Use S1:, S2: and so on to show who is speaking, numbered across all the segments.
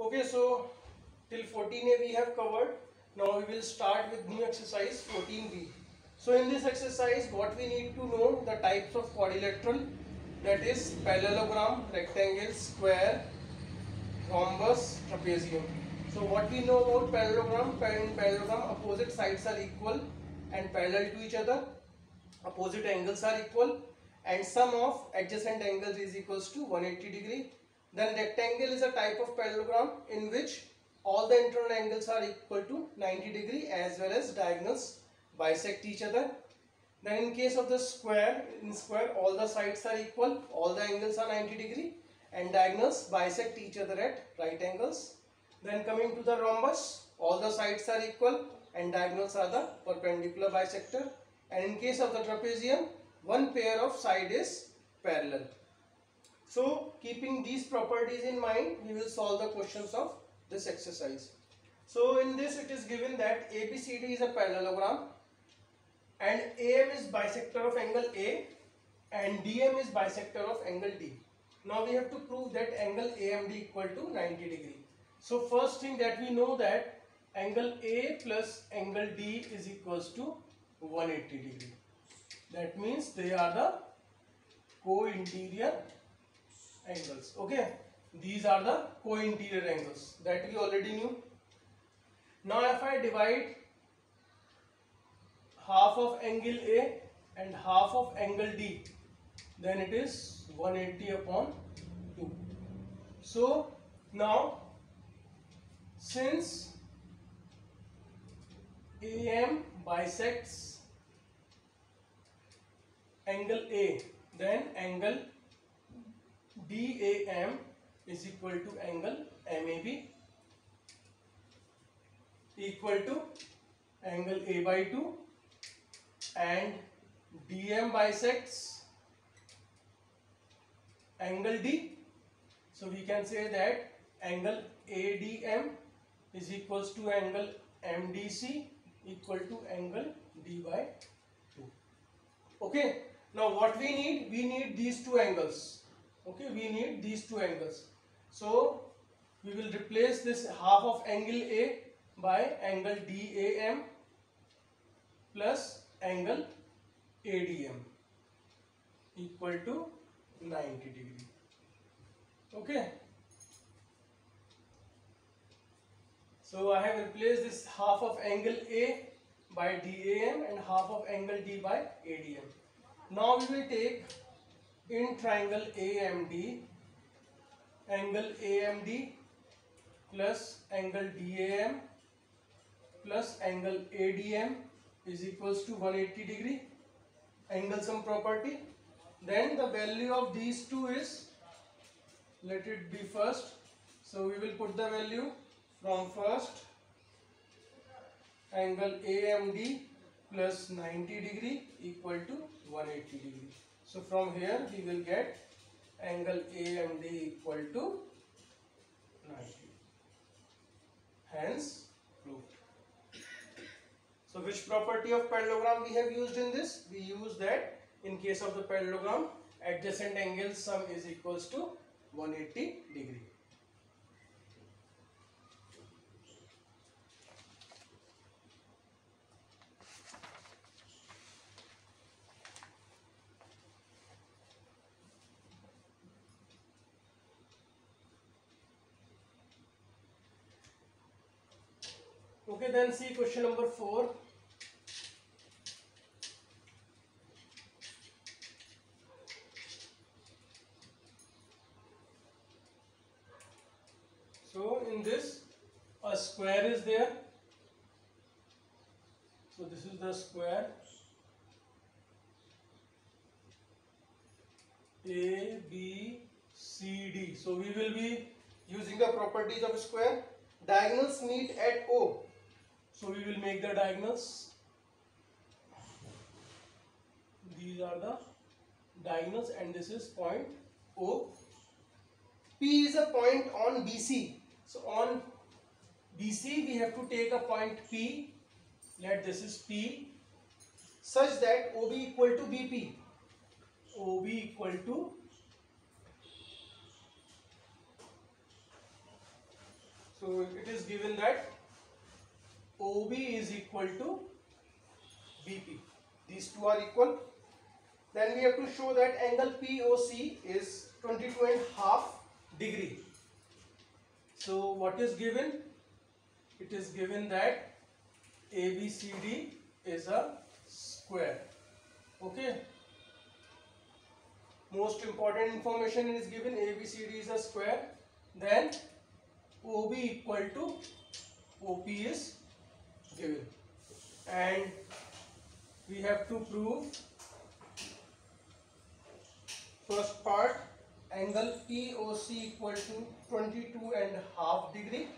S1: Okay, so till 14a we have covered. Now we will start with new exercise 14b. So in this exercise what we need to know the types of quadrilateral that is parallelogram, rectangle, square, rhombus, trapezium. So what we know about parallelogram, in parallelogram opposite sides are equal and parallel to each other, opposite angles are equal and sum of adjacent angles is equals to 180 degree. Then rectangle is a type of parallelogram in which all the internal angles are equal to 90 degree as well as diagonals bisect each other. Then in case of the square, in square all the sides are equal, all the angles are 90 degree and diagonals bisect each other at right angles. Then coming to the rhombus, all the sides are equal and diagonals are the perpendicular bisector. And in case of the trapezium, one pair of side is parallel. So keeping these properties in mind, we will solve the questions of this exercise. So in this it is given that ABCD is a parallelogram and AM is bisector of angle A and DM is bisector of angle D. Now we have to prove that angle AMD equal to 90 degree. So first thing that we know that angle A plus angle D is equals to 180 degree. That means they are the co-interior angles. Okay. These are the co-interior angles that we already knew. Now if I divide half of angle A and half of angle D then it is 180 upon 2. So now since AM bisects angle A then angle DAM is equal to angle MAB equal to angle A by 2 and DM bisects angle D. So we can say that angle ADM is equals to angle MDC equal to angle D by 2. Okay. Now what we need? We need these two angles. Okay. We need these two angles. So we will replace this half of angle A by angle DAM plus angle ADM equal to 90 degree. Okay. So I have replaced this half of angle A by DAM and half of angle D by ADM. Now we will take in triangle AMD angle AMD plus angle DAM plus angle ADM is equals to 180 degree angle sum property. Then the value of these two is let it be first. So we will put the value from first angle AMD plus 90 degree equal to 180 degree so from here we will get angle AMD equal to 90 hence proved so which property of parallelogram we have used in this? We use that in case of the parallelogram adjacent angle sum is equals to 180 degree. Okay, then see question number 4. So in this a square is there. So this is the square A, B, C, D. So we will be using the properties of square. Diagonals meet at O. So we will make the diagonals. These are the diagonals and this is point O. P is a point on BC. So on BC we have to take a point P. Let this is P such that OB equal to BP. OB equal to So it is given that OB is equal to BP. These two are equal. Then we have to show that angle POC is 22 and half degree. So what is given? It is given that ABCD is a square. Okay. Most important information is given ABCD is a square. Then OB equal to OP is given. And we have to prove first part angle POC equal to 22 and half degree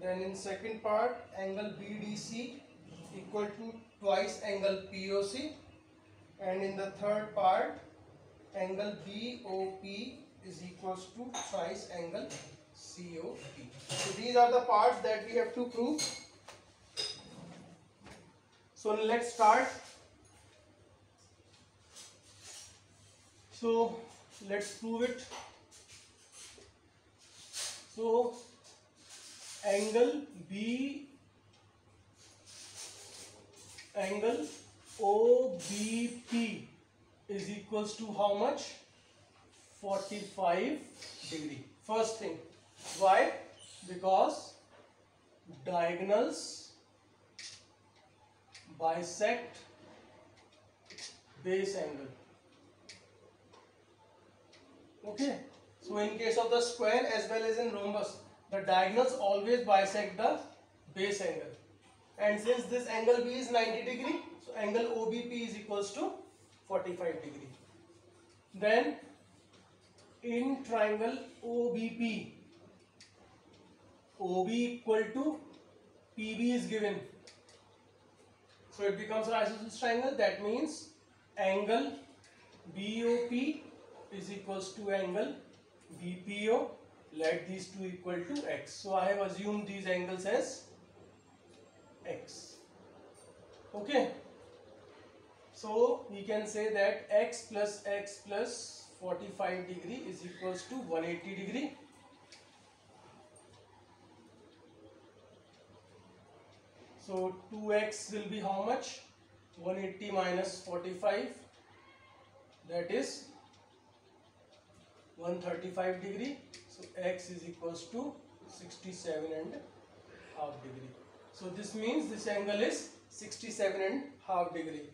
S1: then in second part angle BDC equal to twice angle POC and in the third part angle BOP is equals to twice angle COP. So these are the parts that we have to prove. So let's start. So let's prove it. So angle B angle OBP is equals to how much? 45 degree. First thing, why? Because diagonals bisect base angle. Okay. So in case of the square as well as in rhombus, the diagonals always bisect the base angle. And since this angle B is 90 degree, so angle OBP is equals to 45 degree. Then in triangle OBP, OB equal to PB is given. So it becomes an isosceles triangle. That means angle BOP is equals to angle BPO. Let these two equal to x. So I have assumed these angles as x. Okay. So we can say that x plus x plus 45 degree is equals to 180 degree. So 2x will be how much? 180 minus 45 that is 135 degree. So x is equals to 67 and half degree. So this means this angle is 67 and half degree.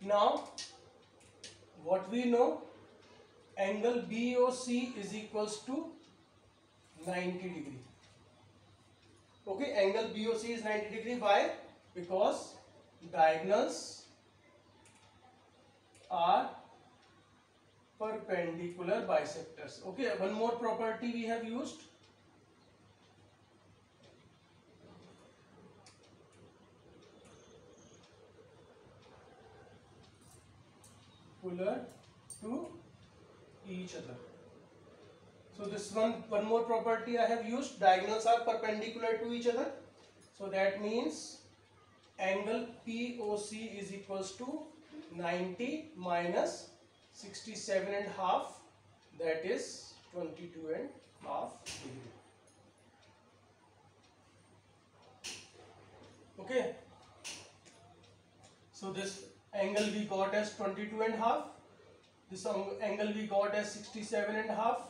S1: Now what we know angle BOC is equals to 90 degree. Okay, angle BOC is 90 degree. Why? Because diagonals are perpendicular bisectors. Okay, one more property we have used. Perpendicular to each other. So this one, one more property I have used, diagonals are perpendicular to each other. So that means angle POC is equals to 90 minus 67 and half that is 22 and half degree. Okay. So this angle we got as 22 and half. This angle we got as 67 and half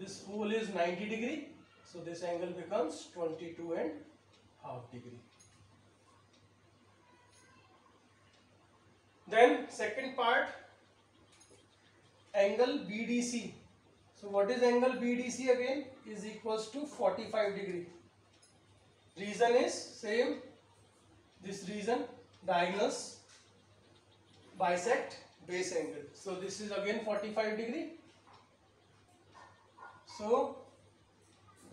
S1: this whole is 90 degree. So this angle becomes 22 and half degree. Then second part angle BDC so what is angle BDC again? Is equals to 45 degree. Reason is same. This reason diagonals bisect base angle. So this is again 45 degree so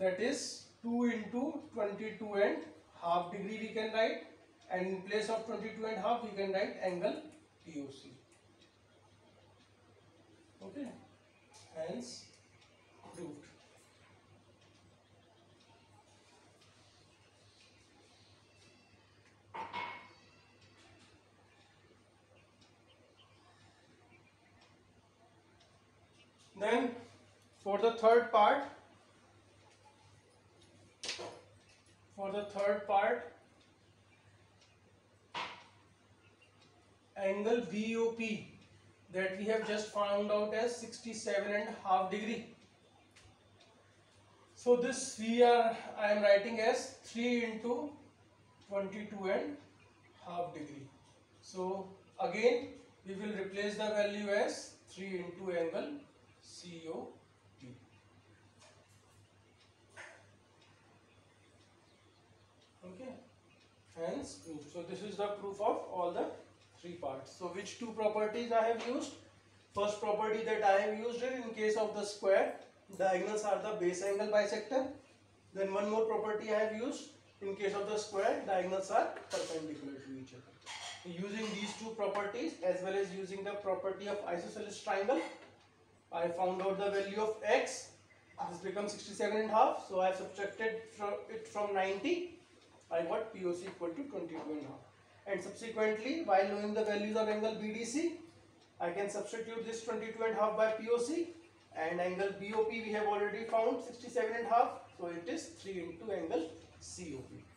S1: that is 2 into 22 and half degree we can write and in place of 22 and half we can write angle POC. Okay, hence proved. Then for the third part for the third part angle BOP that we have just found out as 67 and half degree. So this we are I am writing as 3 into 22 and half degree. So again we will replace the value as 3 into angle COP okay hence so this is the proof of all the three parts. So which two properties i have used? First property that i have used it in case of the square diagonals are the base angle bisector. Then one more property i have used in case of the square diagonals are perpendicular to each other. Using these two properties as well as using the property of isosceles triangle i found out the value of x. This becomes 67 and half. So i have subtracted from it from 90 I got POC equal to 22 and half. And subsequently, while knowing the values of angle BDC, I can substitute this 22 and half by POC and angle BOP we have already found 67 and half. So it is 3 into angle COP.